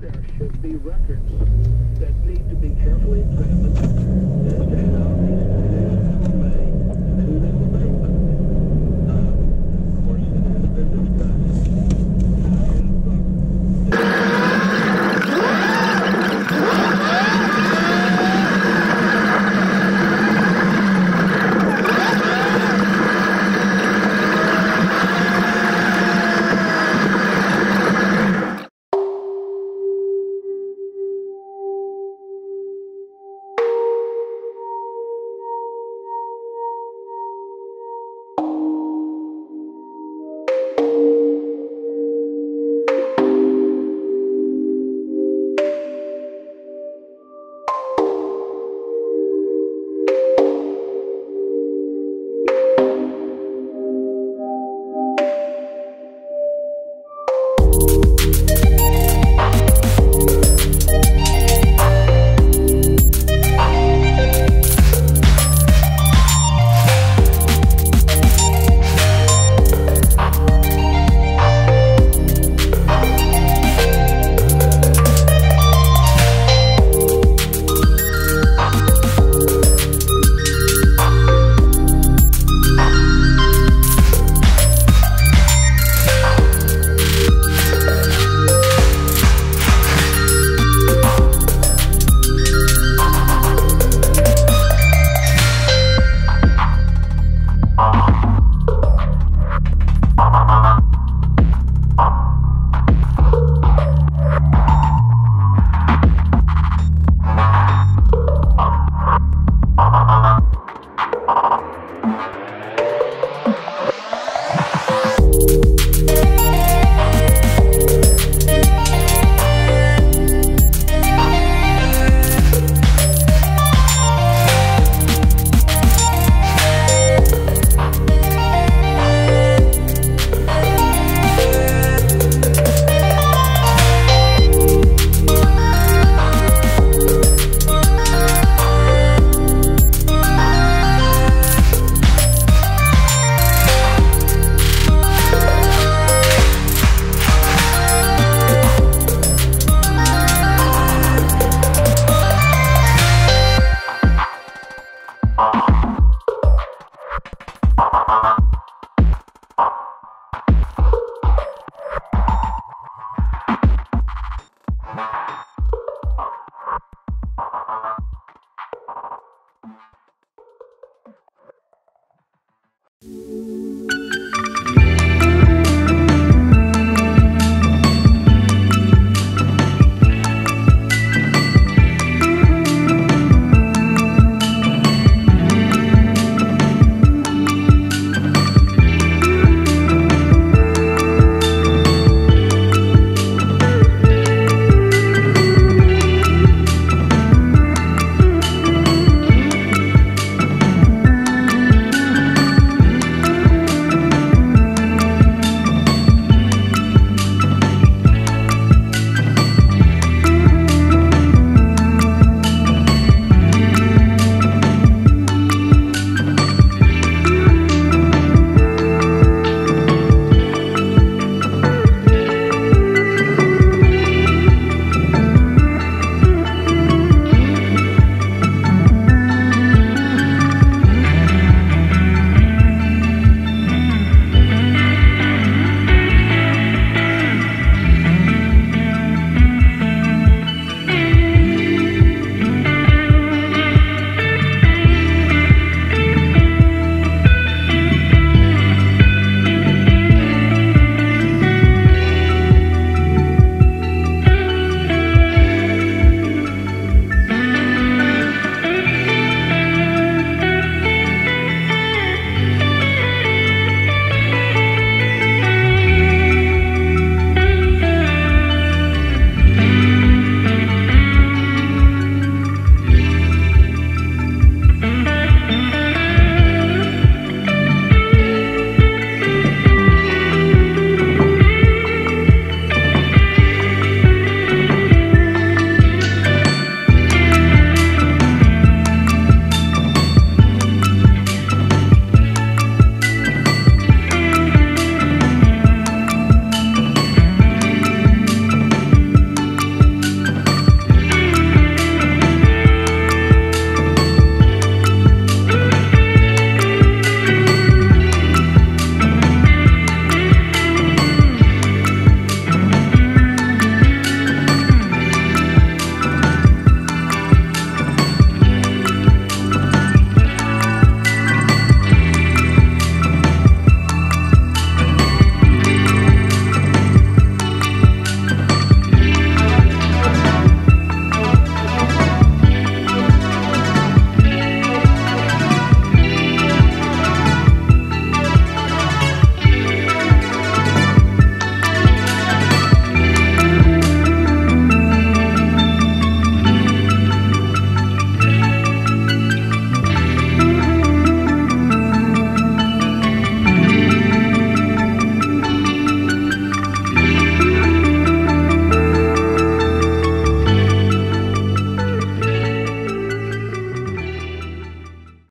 there should be records that need to be carefully examined.